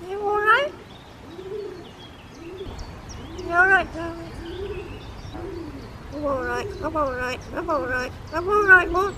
You alright? You alright, darling? I'm alright, I'm alright, I'm alright, I'm alright, Mom.